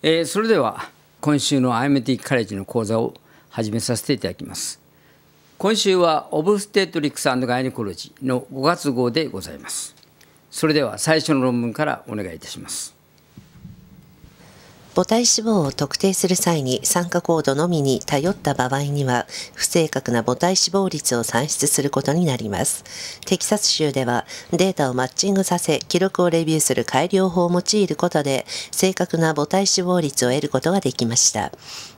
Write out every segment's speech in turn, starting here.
えー、それでは今週の IMT カレッジの講座を始めさせていただきます。今週はオブステトリックスガイニコロジーの5月号でございます。それでは最初の論文からお願いいたします。母体脂肪を特定する際に酸化コードのみに頼った場合には、不正確な母体脂肪率を算出することになります。テキサス州では、データをマッチングさせ、記録をレビューする改良法を用いることで、正確な母体脂肪率を得ることができました。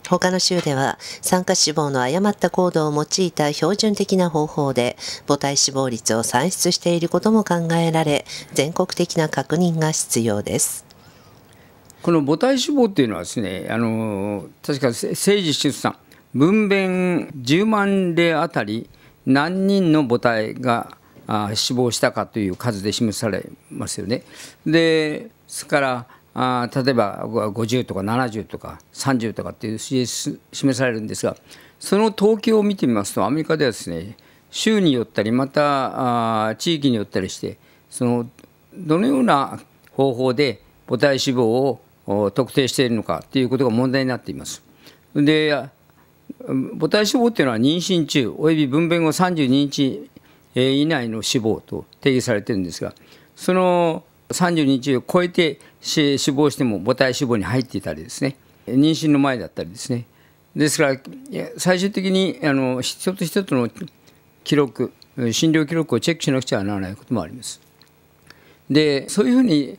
他の州では、酸化脂肪の誤ったコードを用いた標準的な方法で、母体脂肪率を算出していることも考えられ、全国的な確認が必要です。この母体脂肪っていうのはですねあの確か生児出産分娩10万例あたり何人の母体が死亡したかという数で示されますよね。でですからあ例えば50とか70とか30とかっていう数字示されるんですがその統計を見てみますとアメリカではですね州によったりまたあ地域によったりしてそのどのような方法で母体脂肪を特定しているのかということが問題になっています。で母体脂肪というのは妊娠中および分娩後32日以内の死亡と定義されているんですがその32日を超えて死亡しても母体脂肪に入っていたりですね妊娠の前だったりですねですから最終的にあの一つ一つの記録診療記録をチェックしなくちゃならないこともあります。でそういうふうに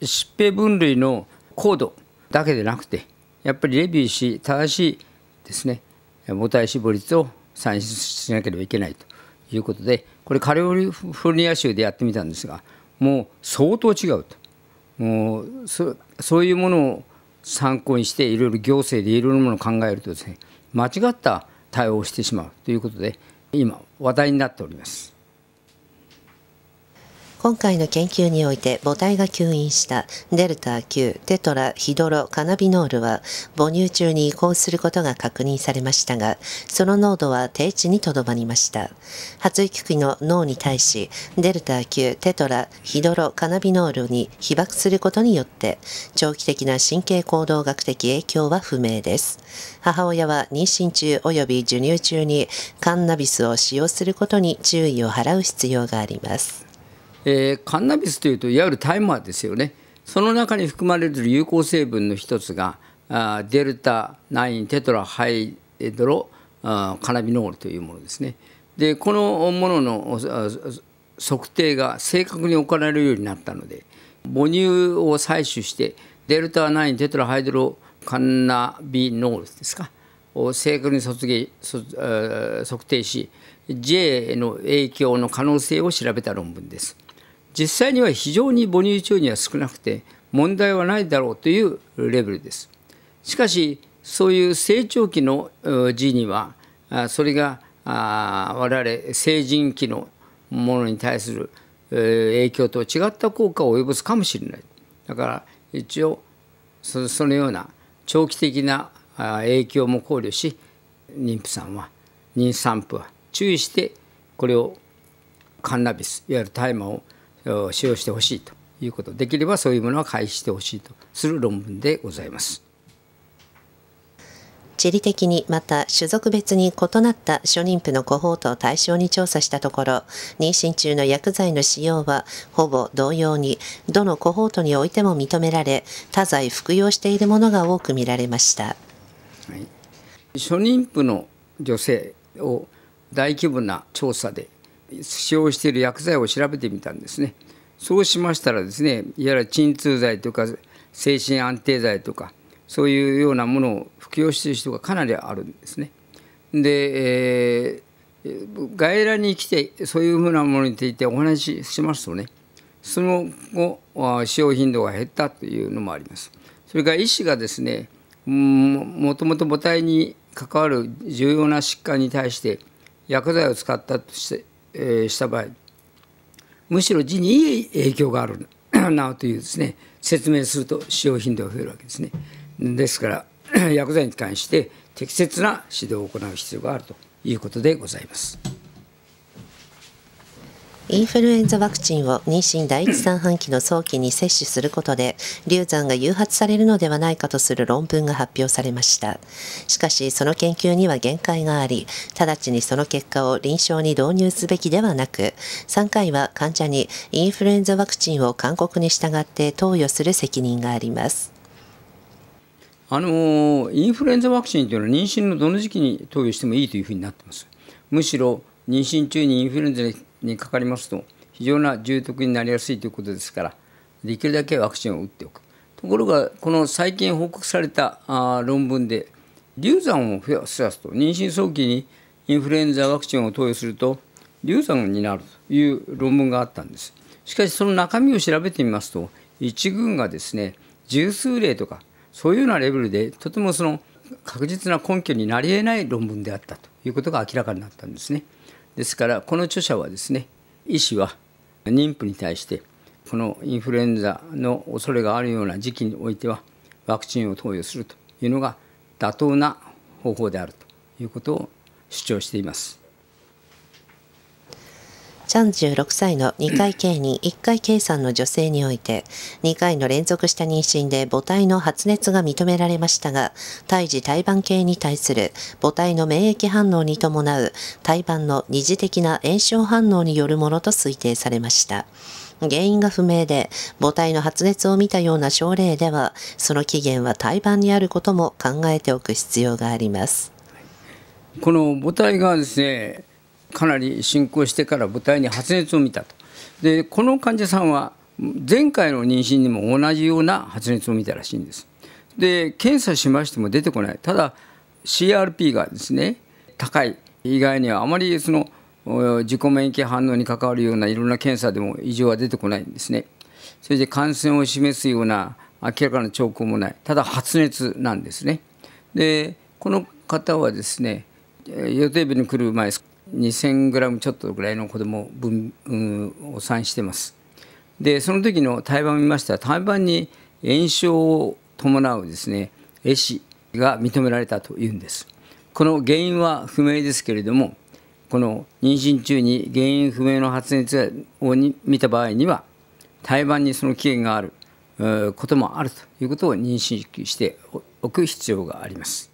疾病分類の高度だけでなくてやっぱりレビューし正しいですね母体脂肪率を算出しなければいけないということでこれカリフォルニア州でやってみたんですがもう相当違うともうそそういうものを参考にしていろいろ行政でいろいろなものを考えるとですね間違った対応をしてしまうということで今話題になっております。今回の研究において母体が吸引したデルタ9テトラヒドロカナビノールは母乳中に移行することが確認されましたが、その濃度は低値にとどまりました。発育器の脳に対し、デルタ9テトラヒドロカナビノールに被爆することによって、長期的な神経行動学的影響は不明です。母親は妊娠中及び授乳中にカンナビスを使用することに注意を払う必要があります。えー、カンナビスというといわゆるタイマーですよねその中に含まれる有効成分の一つがあデルタ9テトラハイドロあカナビノールというものですねでこのものの測定が正確に行われるようになったので母乳を採取してデルタ9テトラハイドロカンナビノールですかを正確に測定し J の影響の可能性を調べた論文です。実際には非常に母乳中には少なくて問題はないだろうというレベルです。しかしそういう成長期の字にはそれが我々成人期のものに対する影響と違った効果を及ぼすかもしれない。だから一応そのような長期的な影響も考慮し妊婦さんは妊産婦は注意してこれをカンナビスいわゆる大麻を使用してほしいということ。できればそういうものは回避してほしいとする論文でございます。地理的にまた種族別に異なった初妊婦のコホートを対象に調査したところ妊娠中の薬剤の使用はほぼ同様にどのコホートにおいても認められ多剤服用しているものが多く見られました、はい、初妊婦の女性を大規模な調査で使用している薬剤を調べてみたんですね。そうしましたらですねいわゆる鎮痛剤とか精神安定剤とかそういうようなものを服用している人がかなりあるんですね。で、えー、外来に来てそういうふうなものについてお話ししますとねその後使用頻度が減ったというのもあります。それから医師がですねもともと母体に関わる重要な疾患に対して薬剤を使ったとして、え、した場合むしろ字にいい影響がある なというですね説明すると使用頻度が増えるわけですね。ですから薬剤に関して適切な指導を行う必要があるということでございます。インフルエンザワクチンを妊娠第一三半期の早期に接種することで流産が誘発されるのではないかとする論文が発表されました。しかしその研究には限界があり直ちにその結果を臨床に導入すべきではなく3回は患者にインフルエンザワクチンを勧告に従って投与する責任があります。あのインフルエンザワクチンというのは妊娠のどの時期に投与してもいいというふうになってます。むしろ妊娠中にインフルエンザにかかりますと非常な重篤になりやすいということですからできるだけワクチンを打っておくところがこの最近報告されたあ論文で流産を増やすと妊娠早期にインフルエンザワクチンを投与すると流産になるという論文があったんですしかしその中身を調べてみますと一群がですね十数例とかそういうようなレベルでとてもその確実な根拠になり得ない論文であったということが明らかになったんですね。ですからこの著者はですね医師は妊婦に対してこのインフルエンザの恐れがあるような時期においてはワクチンを投与するというのが妥当な方法であるということを主張しています。36歳の2回計に1回計算の女性において、2回の連続した妊娠で母体の発熱が認められましたが、胎児胎盤系に対する母体の免疫反応に伴う胎盤の二次的な炎症反応によるものと推定されました。原因が不明で母体の発熱を見たような症例ではその起源は胎盤にあることも考えておく必要がありますこの母体がですねかなり進行してから母体に発熱を見たと。でこの患者さんは前回の妊娠にも同じような発熱を見たらしいんです。で検査しましても出てこない。ただ CRP がですね高い。以外にはあまりその自己免疫反応に関わるようないろんな検査でも異常は出てこないんですね。それで感染を示すような明らかな兆候もない。ただ発熱なんですね。でこの方はですね予定日に来る前2000グラムちょっとぐらいの子供分、うん、を産してます。でその時の胎盤を見ましたら胎盤に炎症を伴うですね壊死が認められたというんです。この原因は不明ですけれどもこの妊娠中に原因不明の発熱を見た場合には胎盤にその起源があることもあるということを認識しておく必要があります。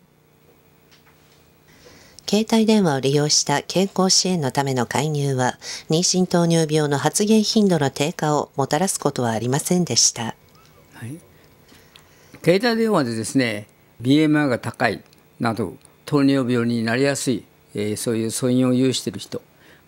携帯電話を利用した健康支援のための介入は、妊娠糖尿病の発現頻度の低下をもたらすことはありませんでした。はい、携帯電話でですね、BMI が高いなど、糖尿病になりやすい、えー、そういう素因を有している人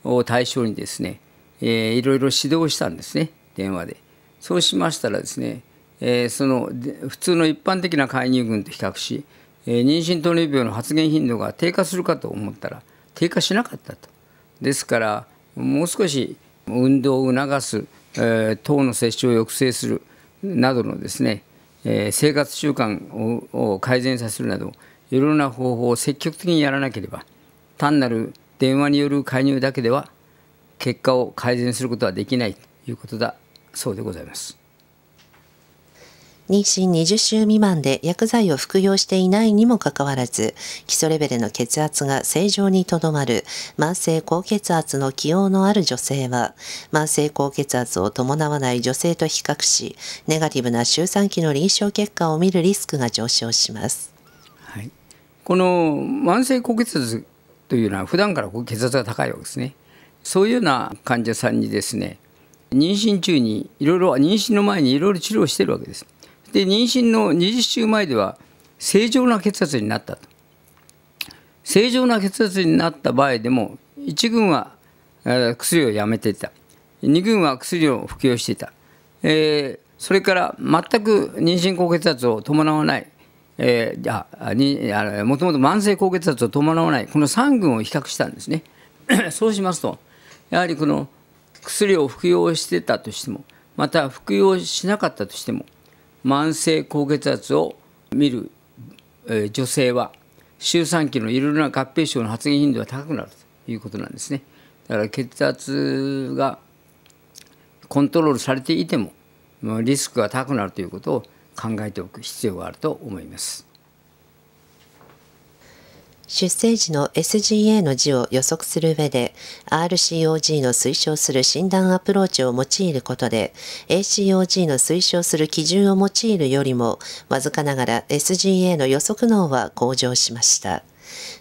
を対象にですね、えー、いろいろ指導したんですね、電話で。そうしましたらですね、えー、その普通の一般的な介入群と比較し、え妊娠糖尿病の発現頻度が低下するかと思ったら低下しなかったと。ですからもう少し運動を促す、えー、糖の摂取を抑制するなどのですね、えー、生活習慣をを改善させるなどいろいろな方法を積極的にやらなければ単なる電話による介入だけでは結果を改善することはできないということだそうでございます。妊娠20週未満で薬剤を服用していないにもかかわらず、基礎レベルの血圧が正常にとどまる慢性高血圧の起用のある女性は、慢性高血圧を伴わない女性と比較し、ネガティブな周産期の臨床結果を見るリスクが上昇します。はい、この慢性高血圧というのは普段から血圧が高いわけですね。そういうような患者さんにですね、妊娠中にいろいろ妊娠の前にいろいろ治療してるわけです。で妊娠の20週前では正常な血圧になったと。正常な血圧になった場合でも1群は薬をやめていた。2群は薬を服用していた、えー、それから全く妊娠高血圧を伴わない。えー、あにあもともと慢性高血圧を伴わない。この3群を比較したんですね。そうしますとやはりこの薬を服用してたとしてもまた服用しなかったとしても慢性高血圧を見る、えー、女性は周産期のいろいろな合併症の発現頻度が高くなるということなんですね。だから血圧がコントロールされていてもリスクが高くなるということを考えておく必要があると思います。出生時の SGA の字を予測する上で RCOG の推奨する診断アプローチを用いることで ACOG の推奨する基準を用いるよりもわずかながら SGA の予測能は向上しました。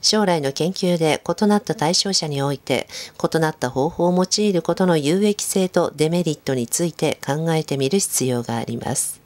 将来の研究で異なった対象者において異なった方法を用いることの有益性とデメリットについて考えてみる必要があります。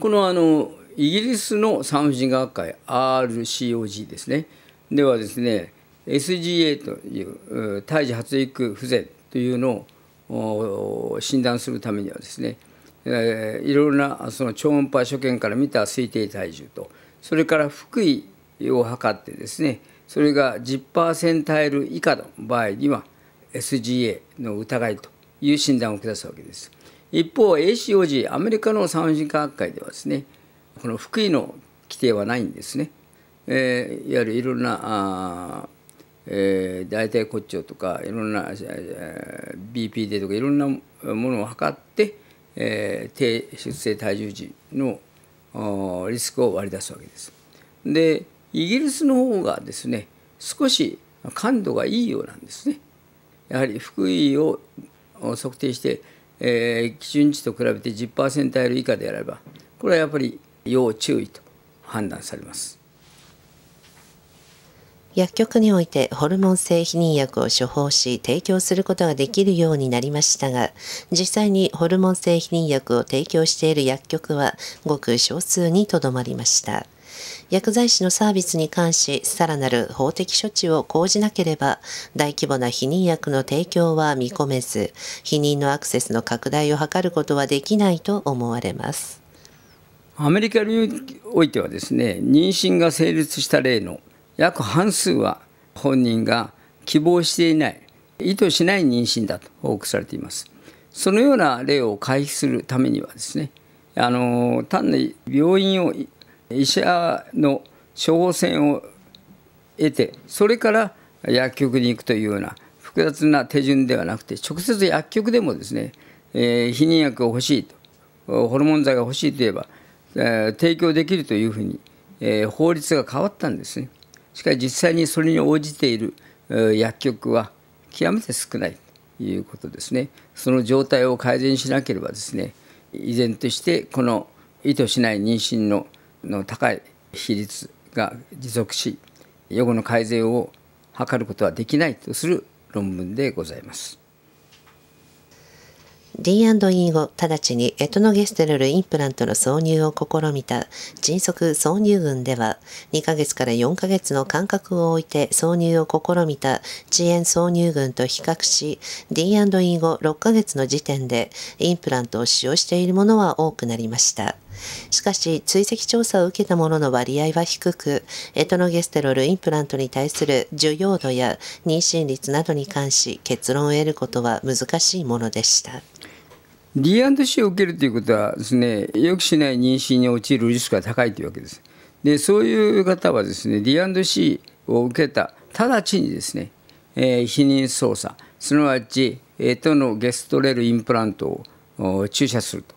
このあのイギリスの産婦人学会 RCOG ですねではですね SGA という胎児発育不全というのを診断するためにはですね、いろいろなその超音波所見から見た推定体重とそれから腹囲を測ってですねそれが10%タイル以下の場合には SGA の疑いという診断を下すわけです。一方 ACOG アメリカの産婦人科学会ではですねこの腹囲の規定はないんですね。えー、いわゆるいろんなあ、えー、大腿骨頂とかいろんな、えー、BPD とかいろんなものを測って、えー、低出生体重時のリスクを割り出すわけです。でイギリスの方がですね少し感度がいいようなんですね。やはり腹囲を測定して、えー、基準値と比べて10%以下であればこれはやっぱり要注意と判断されます。薬局においてホルモン性避妊薬を処方し提供することができるようになりましたが、実際にホルモン性避妊薬を提供している薬局はごく少数にとどまりました。薬剤師のサービスに関し、さらなる法的処置を講じなければ、大規模な避妊薬の提供は見込めず、避妊のアクセスの拡大を図ることはできないと思われます。アメリカにおいてはですね、妊娠が成立した例の約半数は本人が希望していない意図しない妊娠だと報告されていますそのような例を回避するためにはですねあの単に病院を医者の処方箋を得てそれから薬局に行くというような複雑な手順ではなくて直接薬局でもですね、えー、避妊薬が欲しいとホルモン剤が欲しいといえば、えー、提供できるというふうに、えー、法律が変わったんですね。しかし実際にそれに応じている薬局は極めて少ないということですね。その状態を改善しなければですね依然としてこの意図しない妊娠のの高い比率が持続し予後の改善を図ることはできないとする論文でございます。D&E 後、直ちにエトノゲステロルインプラントの挿入を試みた迅速挿入群では、2ヶ月から4ヶ月の間隔を置いて挿入を試みた遅延挿入群と比較し、D&E 後6ヶ月の時点でインプラントを使用しているものは多くなりました。しかし、追跡調査を受けたものの割合は低く、エトノゲステロルインプラントに対する受容度や妊娠率などに関し結論を得ることは難しいものでした。D&C を受けるということはですね、予期しない妊娠に陥るリスクが高いというわけです。で、そういう方はですね、D&C を受けた直ちにですね、えー、避妊操作、すなわち、えー、とのゲストレルインプラントを注射すると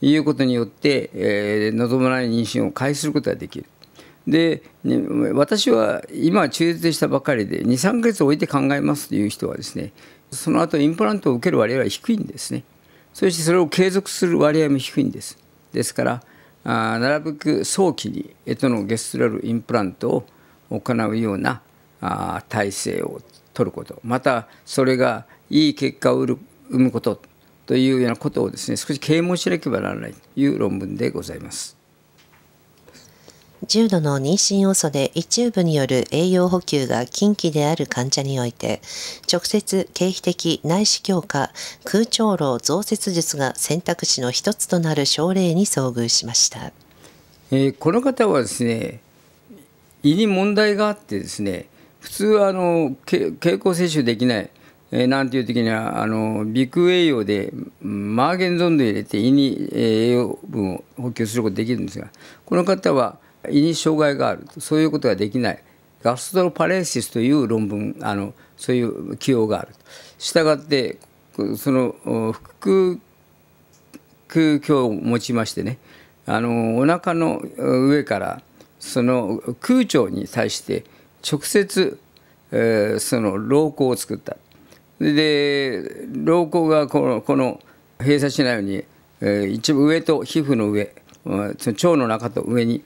いうことによって、えー、望まない妊娠を回避することができる。で、私は今中絶したばかりで2、3ヶ月置いて考えますという人はですね、その後インプラントを受ける割合は低いんですね。そしてそれを継続する割合も低いんです。ですから、あなるべく早期にエトのゲストラルインプラントを行うようなあ体制を取ること、またそれがいい結果を生むことというようなことをですね、少し啓蒙しなければならないという論文でございます。重度の妊娠要素で一チューブによる栄養補給が禁忌である患者において、直接経費的内視強化、空調炉増設術が選択肢の一つとなる症例に遭遇しました。えー、この方はですね、胃に問題があってですね、普通はあの経口摂取できない、えー、なんていう時にはあの鼻腔栄養でマーゲンゾンド入れて胃に栄養分を補給することができるんですがこの方は胃に障害がある。そういうことができない。ガストロパレーシスという論文あのそういう起用がある。したがってその腹腔鏡を持ちましてねあのお腹の上からその空調に対して、直接、えー、その老孔を作った。で老孔がこのこの閉鎖しないように、えー、一部上と皮膚の上その腸の中と上に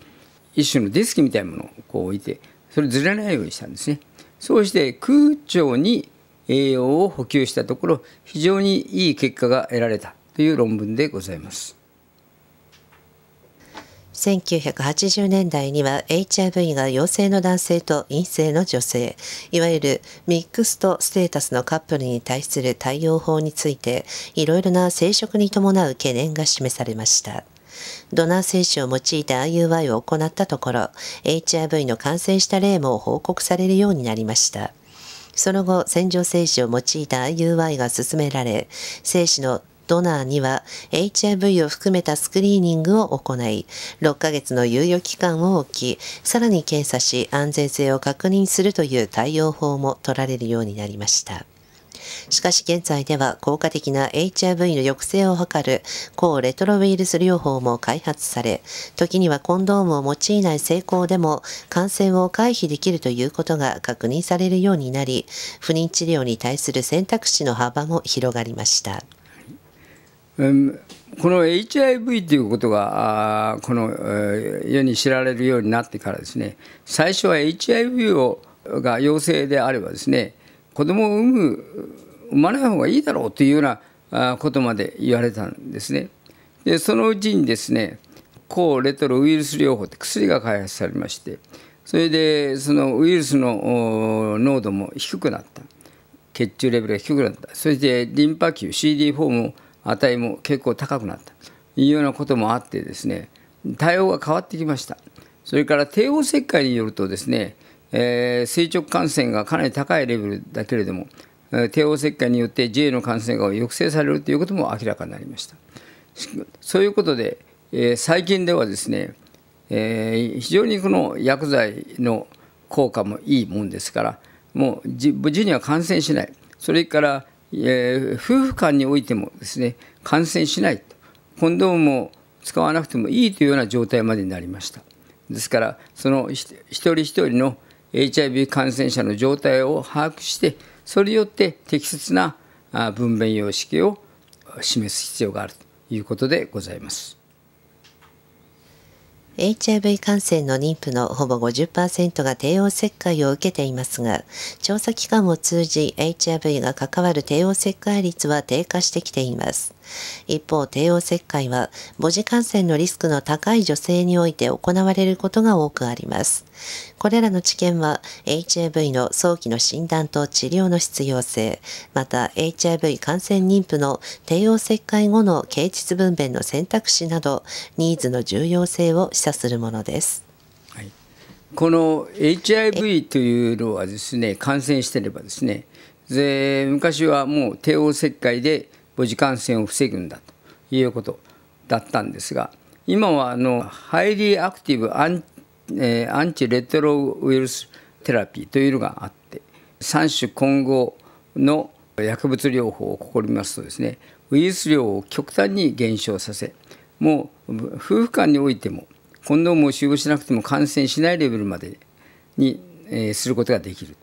一種のデスクみたいなものをこう置いてそれずれないようにしたんですねそうして空腸に栄養を補給したところ非常にいい結果が得られたという論文でございます。1980年代には HIV が陽性の男性と陰性の女性、いわゆるミックストステータスのカップルに対する対応法について、いろいろな生殖に伴う懸念が示されました。ドナー精子を用いた IUI を行ったところ、HIV の感染した例も報告されるようになりました。その後、洗浄精子を用いた IUI が進められ、精子のドナーには HIV を含めたスクリーニングを行い、6ヶ月の猶予期間を置き、さらに検査し安全性を確認するという対応法も取られるようになりました。しかし現在では効果的な HIV の抑制を図る抗レトロウイルス療法も開発され、時にはコンドームを用いない成功でも感染を回避できるということが確認されるようになり、不妊治療に対する選択肢の幅も広がりました。この HIV ということがこの世に知られるようになってからですね最初は HIV をが陽性であればですね子供を産む産まない方がいいだろうというようなことまで言われたんですね。でそのうちにですね抗レトロウイルス療法って薬が開発されましてそれでそのウイルスの濃度も低くなった。血中レベルが低くなった。そしてリンパ球 CD4 も値も結構高くなった。というようなこともあってですね対応が変わってきました。それから帝王切開によるとですねえー、垂直感染がかなり高いレベルだけれども、帝王切開によって J の感染が抑制されるということも明らかになりました。そういうことで、えー、最近ではですね、えー、非常にこの薬剤の効果もいいもんですから、もう無事には感染しない、それから、えー、夫婦間においてもですね感染しない、コンドームも使わなくてもいいというような状態までになりました。ですから、その一人一人の HIV 感染者の状態を把握してそれによって適切な分娩様式を示す必要があるということでございます。HIV 感染の妊婦のほぼ50%が帝王切開を受けていますが、調査機関を通じ HIV が関わる帝王切開率は低下してきています。一方、帝王切開は母子感染のリスクの高い女性において行われることが多くあります。これらの知見は HIV の早期の診断と治療の必要性、また HIV 感染妊婦の帝王切開後の経腟分娩の選択肢などニーズの重要性を示唆するものです。この HIV というのはですね感染してればですねで昔はもう帝王切開で母子感染を防ぐんだということだったんですが今はあのハイリーアクティブアン,、えー、アンチレトロウイルステラピーというのがあって3種混合の薬物療法を試みますとですねウイルス量を極端に減少させもう夫婦間においてもコンドームを使用しなくても感染しないレベルまでに、えー、することができる。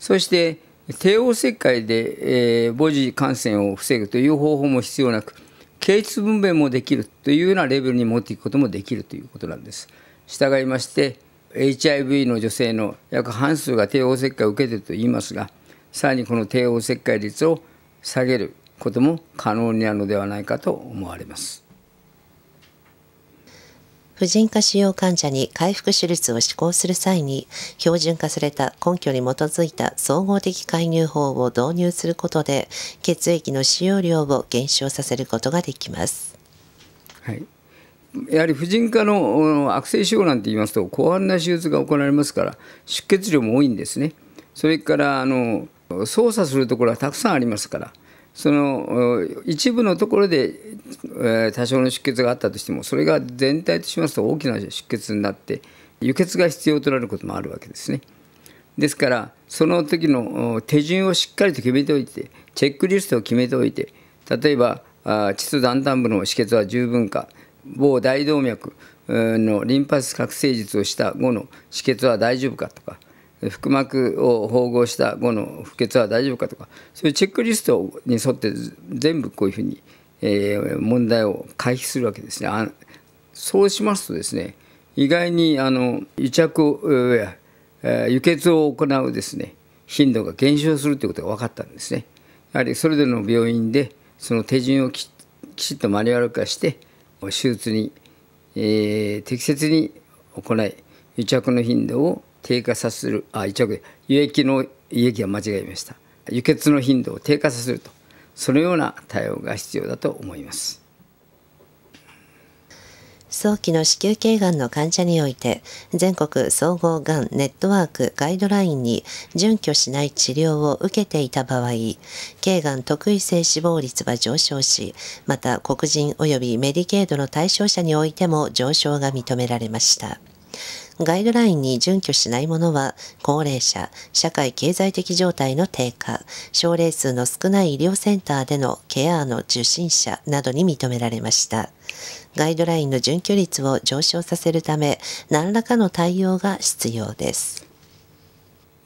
そして帝王切開で、えー、母子感染を防ぐという方法も必要なく、経腟分娩もできるというようなレベルに持っていくこともできるということなんです。従いまして、HIV の女性の約半数が帝王切開を受けていると言いますが、さらにこの帝王切開率を下げることも可能になるのではないかと思われます。婦人科使用患者に回復手術を施行する際に標準化された根拠に基づいた総合的介入法を導入することで血液の使用量を減少させることができます。はいやはり婦人科の悪性腫瘍なんて言いますと広範な手術が行われますから出血量も多いんですね。それからあの操作するところはたくさんありますからその一部のところで、え多少の出血があったとしてもそれが全体としますと大きな出血になって輸血が必要となることもあるわけですね。ですからその時の手順をしっかりと決めておいてチェックリストを決めておいて例えば膣断端部の止血は十分か某大動脈のリンパ節覚醒術をした後の止血は大丈夫かとか腹膜を縫合した後の不潔は大丈夫かとかそういうチェックリストに沿って全部こういうふうに、えー、問題を回避するわけですねあ。そうしますとですね意外にあの癒着や、えー、輸血を行うですね頻度が減少するということが分かったんですね。やはりそれぞれの病院でその手順をきちっとマニュアル化して手術に、えー、適切に行い癒着の頻度を低下させるあ癒着輸液の輸液が間違えました輸血の頻度を低下させるとそのような対応が必要だと思います。早期の子宮頸がんの患者において全国総合がんネットワークガイドラインに準拠しない治療を受けていた場合頸がん特異性死亡率は上昇しまた黒人及びメディケードの対象者においても上昇が認められました。ガイドラインに準拠しないものは、高齢者、社会経済的状態の低下、症例数の少ない医療センターでのケアの受診者などに認められました。ガイドラインの準拠率を上昇させるため、何らかの対応が必要です。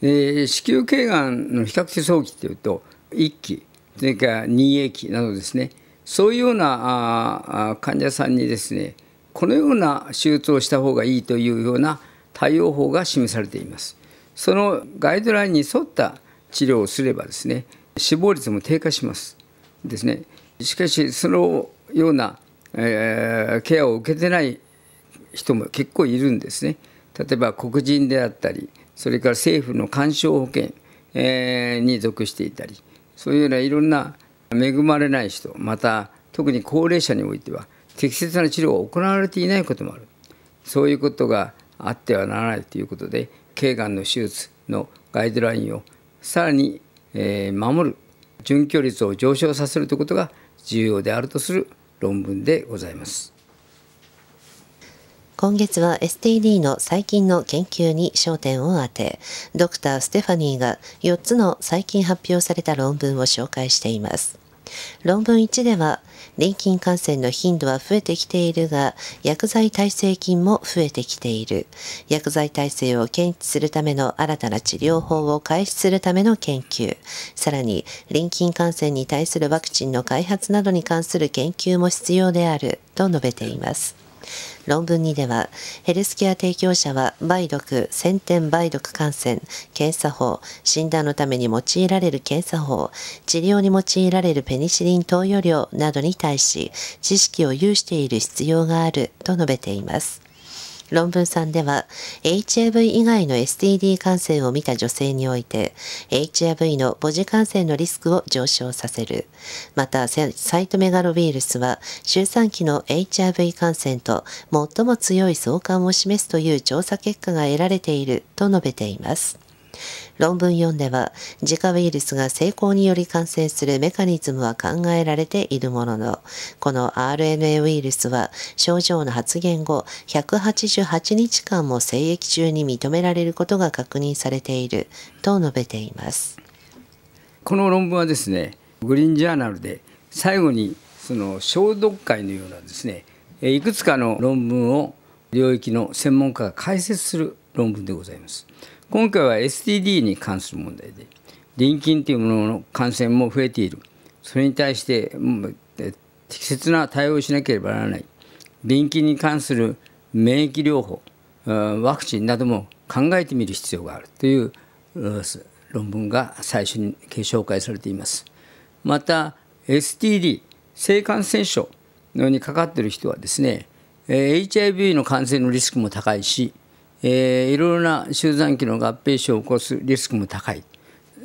えー、子宮頸がんの比較的早期というと、1期、それから2営期などですね、そういうようなあ患者さんにですね、このような手術をした方がいいというような対応法が示されています。そのガイドラインに沿った治療をすればですね死亡率も低下しますですねしかしそのような、えー、ケアを受けてない人も結構いるんですね例えば黒人であったりそれから政府の干渉保険、えー、に属していたりそういうようないろんな恵まれない人また特に高齢者においては適切な治療が行われていないこともあるそういうことがあってはならないということで頸がんの手術のガイドラインをさらに、え守る準拠率を上昇させるということが重要であるとする論文でございます。今月は STD の最近の研究に焦点を当て、ドクター・ステファニーが4つの最近発表された論文を紹介しています。論文1では、臨筋感染の頻度は増えてきているが、薬剤耐性菌も増えてきている。薬剤耐性を検知するための新たな治療法を開始するための研究、さらに臨筋感染に対するワクチンの開発などに関する研究も必要であると述べています。論文2では、ヘルスケア提供者は梅毒、先天梅毒感染、検査法、診断のために用いられる検査法、治療に用いられるペニシリン投与量などに対し、知識を有している必要があると述べています。論文さんでは HIV 以外の STD 感染を見た女性において HIV の母子感染のリスクを上昇させる。またサイトメガロウイルスは周産期の HIV 感染と最も強い相関を示すという調査結果が得られていると述べています。論文4では、自家ウイルスが成功により感染するメカニズムは考えられているものの、この RNA ウイルスは症状の発現後188日間も精液中に認められることが確認されていると述べています。この論文はですね、グリーンジャーナルで最後にその消毒会のようなですね、いくつかの論文を領域の専門家が解説する論文でございます。今回は STD に関する問題で臨筋というものの感染も増えている。それに対して適切な対応をしなければならない。臨筋に関する免疫療法ワクチンなども考えてみる必要がある。という論文が最初に紹介されています。また STD 性感染症にかかっている人はですね HIV の感染のリスクも高いしえー、いろいろな集団期の合併症を起こすリスクも高い。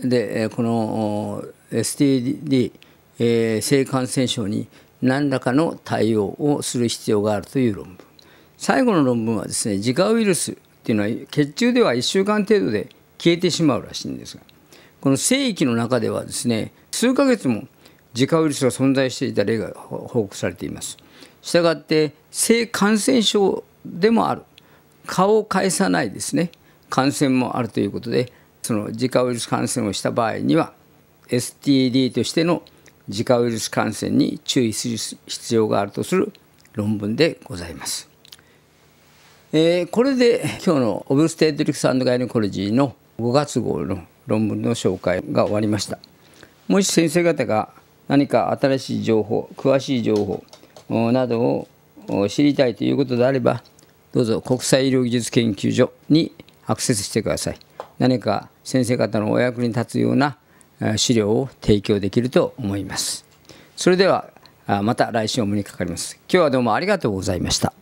で、この STD、えー、性感染症に何らかの対応をする必要があるという論文。最後の論文はですね、自家ウイルスっていうのは血中では1週間程度で消えてしまうらしいんですが、この生域の中ではですね、数ヶ月も自家ウイルスが存在していた例が報告されています。したがって性感染症でもある顔を返さないですね感染もあるということでその自家ウイルス感染をした場合には STD としての自家ウイルス感染に注意する必要があるとする論文でございます。えー、これで今日のオブステートリクスガイノコロジーの5月号の論文の紹介が終わりましたもし先生方が何か新しい情報詳しい情報などを知りたいということであればどうぞ国際医療技術研究所にアクセスしてください。何か先生方のお役に立つような資料を提供できると思います。それではまた来週お目にかかります。今日はどうもありがとうございました。